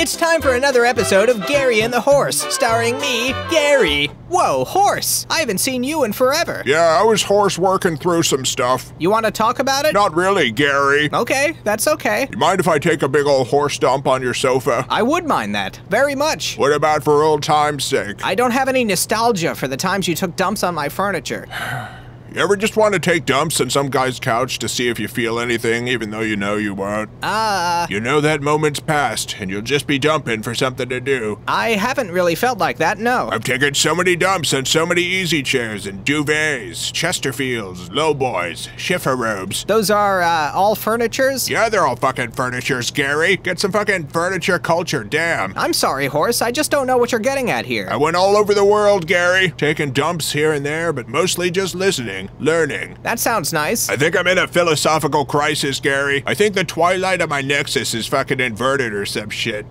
It's time for another episode of Gary and the Horse, starring me, Gary. Whoa, Horse! I haven't seen you in forever. Yeah, I was horse working through some stuff. You want to talk about it? Not really, Gary. Okay, that's okay. You mind if I take a big old horse dump on your sofa? I would mind that, very much. What about for old time's sake? I don't have any nostalgia for the times you took dumps on my furniture. You ever just want to take dumps on some guy's couch to see if you feel anything, even though you know you won't? Uh, You know that moment's past, and you'll just be dumping for something to do. I haven't really felt like that, no. I've taken so many dumps on so many easy chairs and duvets, Chesterfields, lowboys, chifforobes. Those are, uh, all furnitures? Yeah, they're all fucking furnitures, Gary. Get some fucking furniture culture, damn. I'm sorry, Horse, I just don't know what you're getting at here. I went all over the world, Gary, taking dumps here and there, but mostly just listening, learning. That sounds nice. I think I'm in a philosophical crisis, Gary. I think the twilight of my nexus is fucking inverted or some shit.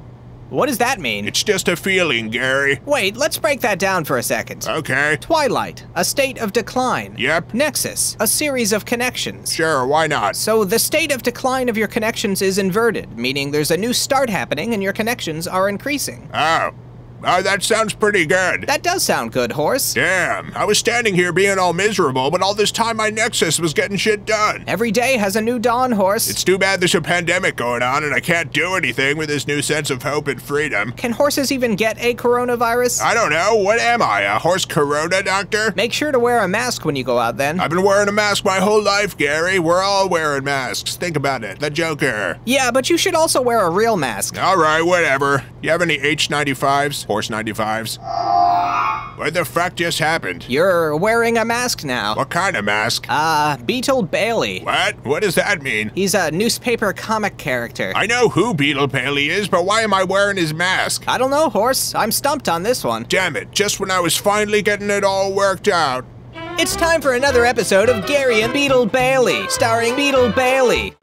What does that mean? It's just a feeling, Gary. Wait, let's break that down for a second. Okay. Twilight, a state of decline. Yep. Nexus, a series of connections. Sure, why not? So the state of decline of your connections is inverted, meaning there's a new start happening and your connections are increasing. Oh. Oh, that sounds pretty good. That does sound good, Horse. Damn, I was standing here being all miserable, but all this time my Nexus was getting shit done. Every day has a new dawn, Horse. It's too bad there's a pandemic going on and I can't do anything with this new sense of hope and freedom. Can horses even get a coronavirus? I don't know, what am I, a horse corona doctor? Make sure to wear a mask when you go out then. I've been wearing a mask my whole life, Gary. We're all wearing masks. Think about it. The Joker. yeah, but you should also wear a real mask. Alright, whatever. You have any H95s? Horse 95s? What the fuck just happened? You're wearing a mask now. What kind of mask? Uh, Beetle Bailey. What? What does that mean? He's a newspaper comic character. I know who Beetle Bailey is, but why am I wearing his mask? I don't know, Horse. I'm stumped on this one. Damn it, just when I was finally getting it all worked out. It's time for another episode of Gary and Beetle Bailey, starring Beetle Bailey.